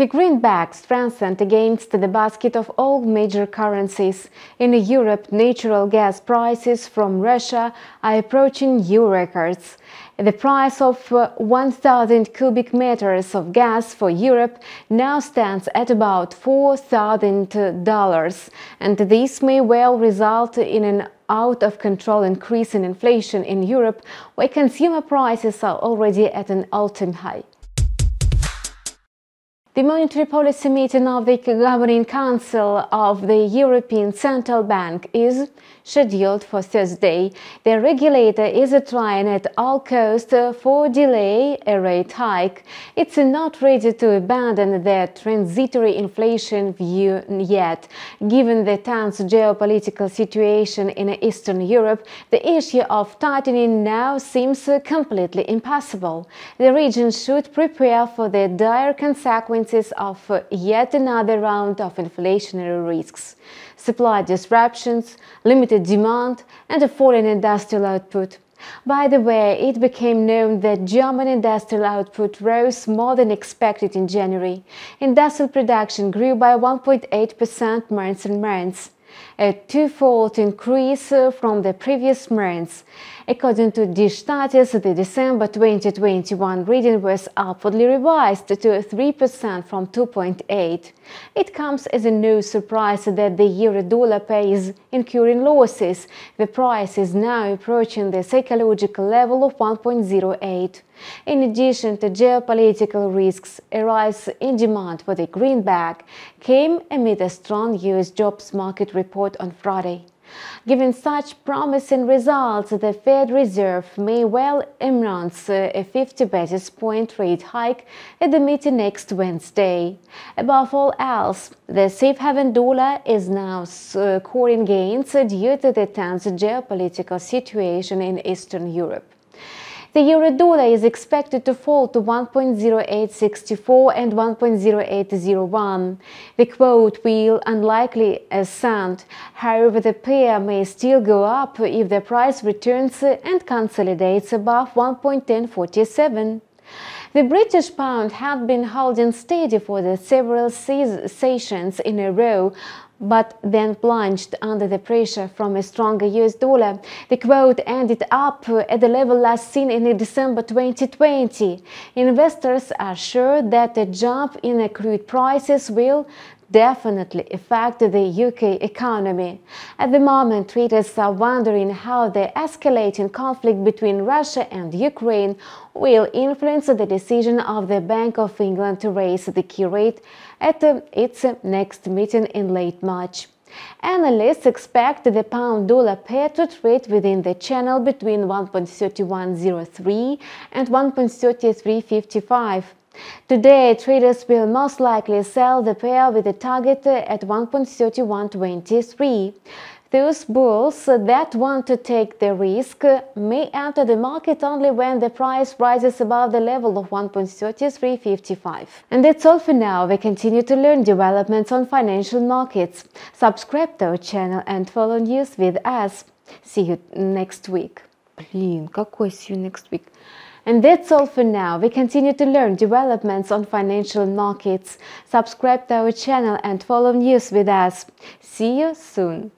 The greenback strengthened against the basket of all major currencies. In Europe, natural gas prices from Russia are approaching new records. The price of uh, 1,000 cubic meters of gas for Europe now stands at about $4,000, and this may well result in an out of control increase in inflation in Europe, where consumer prices are already at an all-time high. The Monetary Policy meeting of the Governing Council of the European Central Bank is scheduled for Thursday. The regulator is trying at all costs for delay a rate hike. It's not ready to abandon the transitory inflation view yet. Given the tense geopolitical situation in Eastern Europe, the issue of tightening now seems completely impossible. The region should prepare for the dire consequences of uh, yet another round of inflationary risks, supply disruptions, limited demand, and a falling industrial output. By the way, it became known that German industrial output rose more than expected in January. Industrial production grew by 1.8% month on month a twofold increase from the previous months. According to Destatis, the December 2021 reading was upwardly revised to 3% from 2.8. It comes as a no surprise that the euro-dollar pair is incurring losses. The price is now approaching the psychological level of 1.08. In addition to geopolitical risks, a rise in demand for the greenback came amid a strong U.S. jobs market report on Friday. Given such promising results, the Fed Reserve may well announce a 50 basis point rate hike at the meeting next Wednesday. Above all else, the safe haven dollar is now scoring uh, gains due to the tense geopolitical situation in Eastern Europe. The euro dollar is expected to fall to 1.0864 and 1.0801. The quote will unlikely ascend. However, the pair may still go up if the price returns and consolidates above 1.1047. The British pound had been holding steady for the several sessions in a row, but then plunged under the pressure from a stronger US dollar. The quote ended up at the level last seen in December 2020. Investors are sure that the jump in crude prices will definitely affect the UK economy. At the moment, traders are wondering how the escalating conflict between Russia and Ukraine will influence the decision of the Bank of England to raise the key rate at uh, its uh, next meeting in late March. Analysts expect the pound-dollar pair to trade within the channel between 1.3103 and 1.3355. Today, traders will most likely sell the pair with a target at 1.3123. Those bulls that want to take the risk may enter the market only when the price rises above the level of 1.3355. And that's all for now. We continue to learn developments on financial markets. Subscribe to our channel and follow news with us. See you next week. Блин, какой see you next week? And that's all for now. We continue to learn developments on financial markets. Subscribe to our channel and follow news with us. See you soon.